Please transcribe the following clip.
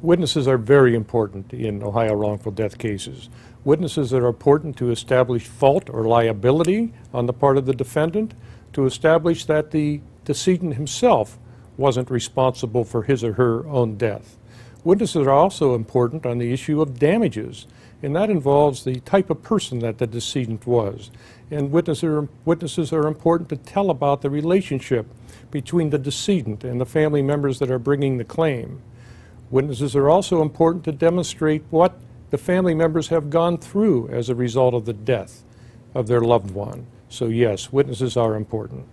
Witnesses are very important in Ohio wrongful death cases. Witnesses are important to establish fault or liability on the part of the defendant, to establish that the decedent himself wasn't responsible for his or her own death. Witnesses are also important on the issue of damages, and that involves the type of person that the decedent was. And witnesses are, witnesses are important to tell about the relationship between the decedent and the family members that are bringing the claim. Witnesses are also important to demonstrate what the family members have gone through as a result of the death of their loved one. So yes, witnesses are important.